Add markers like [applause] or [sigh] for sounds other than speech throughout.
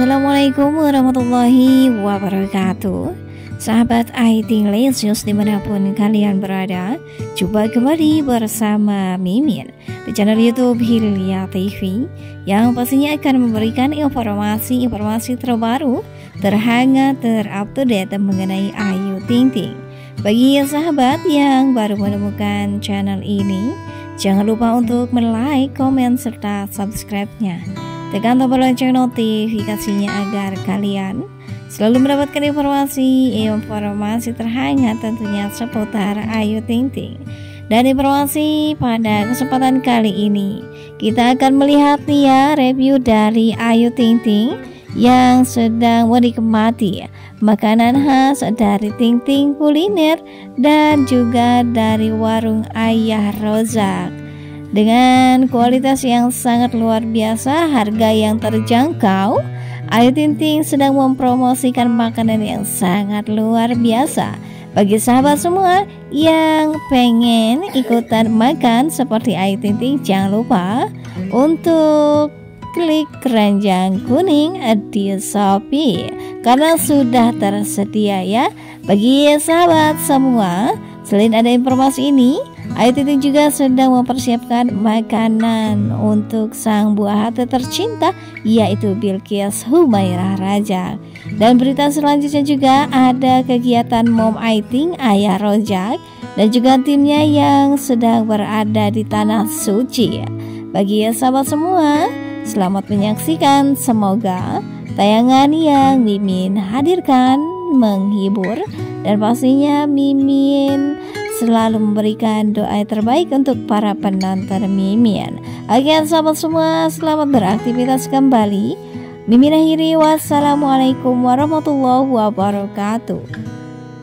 Assalamualaikum warahmatullahi wabarakatuh. Sahabat IT Lesius di mana pun kalian berada Jumpa kembali bersama Mimin Di channel Youtube Hilya TV Yang pastinya akan memberikan informasi-informasi terbaru Terhangat, terupdate mengenai Ayu Ting Ting. Bagi sahabat yang baru menemukan channel ini Jangan lupa untuk like, komen, serta subscribe-nya Tekan tombol lonceng notifikasinya agar kalian selalu mendapatkan informasi-informasi terhangat tentunya seputar Ayu Ting Ting. Dan informasi pada kesempatan kali ini kita akan melihat nih ya review dari Ayu Ting Ting yang sedang menikmati makanan khas dari Ting Ting kuliner dan juga dari warung Ayah Rozak dengan kualitas yang sangat luar biasa, harga yang terjangkau, Ayu Ting Ting sedang mempromosikan makanan yang sangat luar biasa. Bagi sahabat semua yang pengen ikutan makan seperti Ayu Ting Ting jangan lupa untuk klik keranjang kuning di Shopee. Karena sudah tersedia ya. Bagi sahabat semua selain ada informasi ini Ayu Ting juga sedang mempersiapkan makanan untuk sang buah hati tercinta yaitu Bilqis Humairah Raja. Dan berita selanjutnya juga ada kegiatan Mom Aiting Ayah Rojak dan juga timnya yang sedang berada di tanah suci. Bagi ya sahabat semua, selamat menyaksikan. Semoga tayangan yang Mimin hadirkan menghibur dan pastinya Mimin selalu memberikan doa terbaik untuk para penonton Mimin. Oke sahabat semua, selamat beraktivitas kembali. Mimin akhiri wassalamualaikum warahmatullahi wabarakatuh.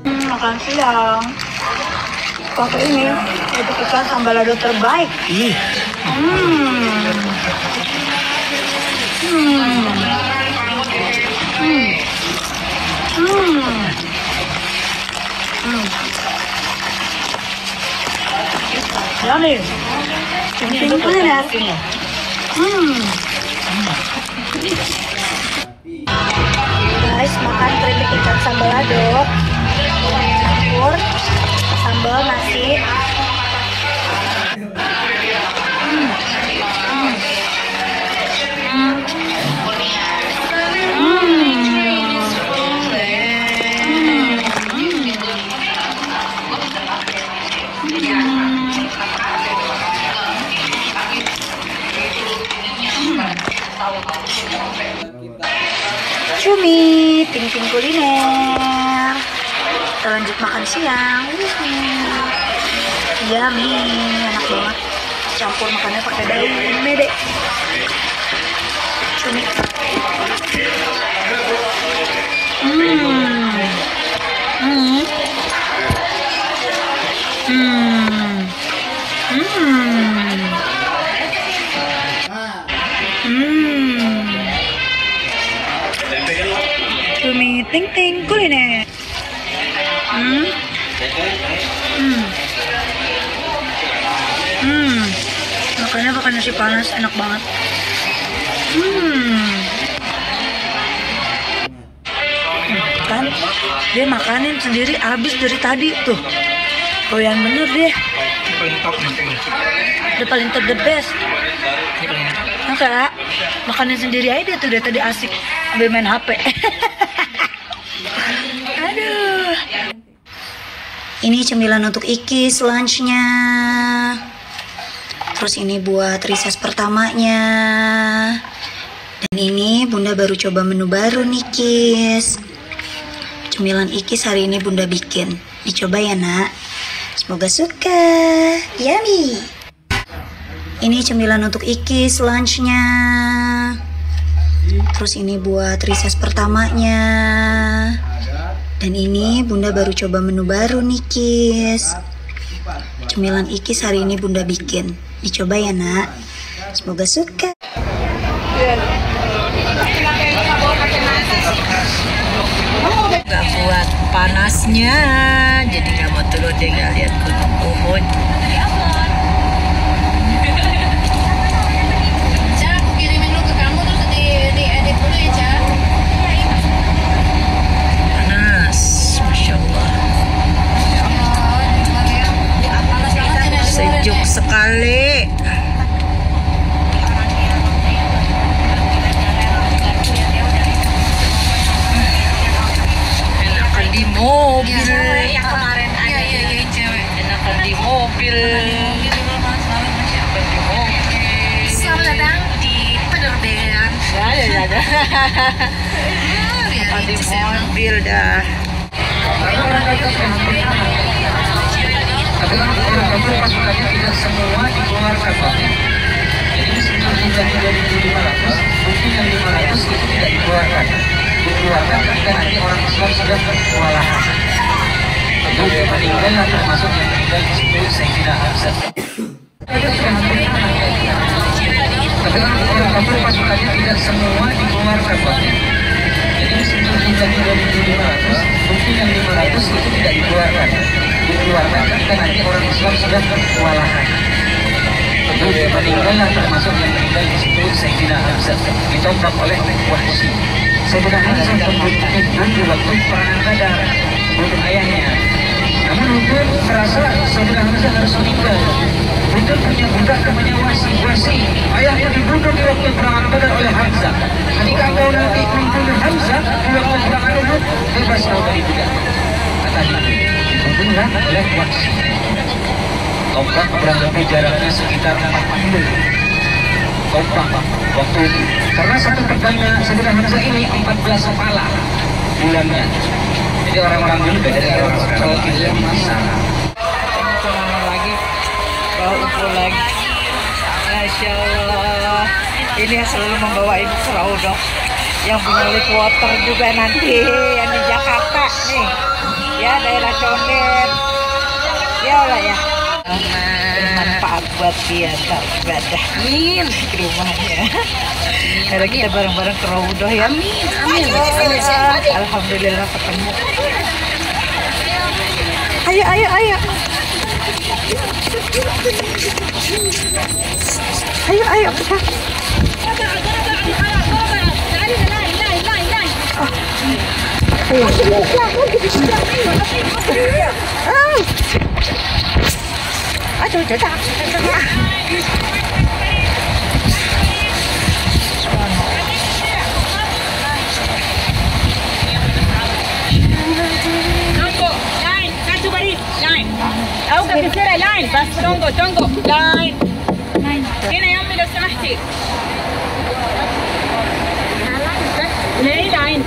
Makan siang. Pakai ini itu ikan sambalado terbaik. Ih, Hmm. Hmm. Hmm. Hmm. Hmm. Yummy. Hmm. Guys, makan keripik ikan sambalado. Campur sambal nasi. Cumi, ting-ting kuliner. Kita lanjut makan siang. Yummy, enak banget. Campur makannya pakai daun mede. Cumi. Hmm. Ting ting kuliner. Hmm. Hmm. Hmm. Makannya pakai nasi panas enak banget. Hmm. Kan dia makanin sendiri habis dari tadi tuh. Goyang bener deh. paling top. Dia paling top the best. Enggak, makanin sendiri aja tuh dari tadi asik sambil main HP. [laughs] Ini cemilan untuk Ikis lunchnya. Terus ini buat riset pertamanya. Dan ini Bunda baru coba menu baru nih Kis. Cemilan Ikis hari ini Bunda bikin. Dicoba ya nak. Semoga suka. Yummy. Ini cemilan untuk Ikis lunchnya. Terus ini buat riset pertamanya. Dan ini Bunda baru coba menu baru nih Kis. Cemilan Ikis hari ini Bunda bikin. Dicoba ya nak. Semoga suka. nggak kuat panasnya jadi nggak mau turun deh nggak lihat gunung Uhud Cara aku kirimin dulu ke kamu terus di, di edit dulu ya, Ca. mobil. yang kemarin ada Iya iya iya cewek. Enakan di mobil. Selamat datang di penerbangan Ya ya ya. ya. Enakan di mobil dah. Tapi orang-orang pasukannya tidak semua dikeluarkan Pak. Jadi dari 1.500, mungkin yang 500 itu tidak dikeluarkan. Dikeluarkan ketika nanti orang Islam sudah kewalahan. Jadi meninggal termasuk yang pasukannya tidak semua dikeluarkan Pak. Jadi jumlahnya dari 700, mungkin yang 500 itu tidak dikeluarkan. Dikeluarkan nanti orang Islam kewalahan. Termasuk yang di situ oleh waktu perangan Badar untuk ayahnya. Namun Hudud merasa Sayyidina Hamzah harus meninggal. Hudud punya budak namanya Wasi. Wasi, ayahnya dibunuh di waktu perangan Badar oleh Hamzah. Ketika kau nanti membunuh Hamzah di waktu perangan Uhud, bebas kau dari budak. Kata Hudud, dibunuhlah oleh Wasi. Tombak kurang jaraknya sekitar 4 mil. Tombak waktu itu. Karena satu pedangnya Sayyidina Hamzah ini 14 kepala bulannya. Jadi orang-orang dulu beda dari orang sekarang masalah. Selama lagi bawa info lagi. Masya Allah. Ini yang selalu membawa ibu Raudoh yang punya lip water juga nanti yang di Jakarta nih. Ya daerah Condet. Ya Allah ya. Bermanfaat buat dia tak ibadah. Amin. Di rumahnya. Ada kita bareng-bareng ke Raudoh ya. Amin. Amin. Alhamdulillah ketemu. Ayo, ayo, ayo. Ayo, ayo. Aduh, jatuh. Satu baris, line. أو كثيرة لاين بس تونجو تونجو لاين هنا يا أمي لو سمحتي ليه لاين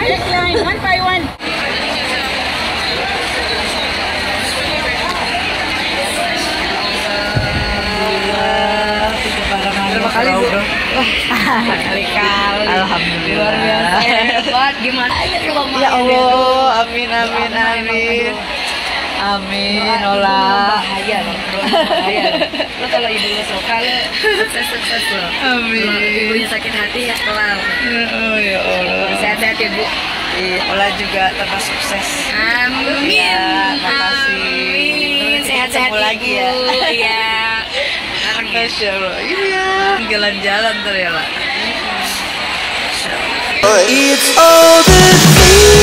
ليك لاين 1 باي 1 kali bu? Kali-kali. Alhamdulillah. Luar biasa. Hebat. Gimana aja Ya Allah. Amin amin amin. Amin. Olah. Bahaya loh. Bahaya. Lo kalau ibu lo suka lo sukses sukses lo. Amin. Ibunya sakit hati ya kelar. Oh ya Allah. Sehat-sehat ya bu. Iya, Olah juga tetap sukses. Amin. Ya, makasih. Amin. Sehat-sehat lagi ya. Iya. Masya Allah. Iya. Jalan-jalan ntar ya lah. It's all the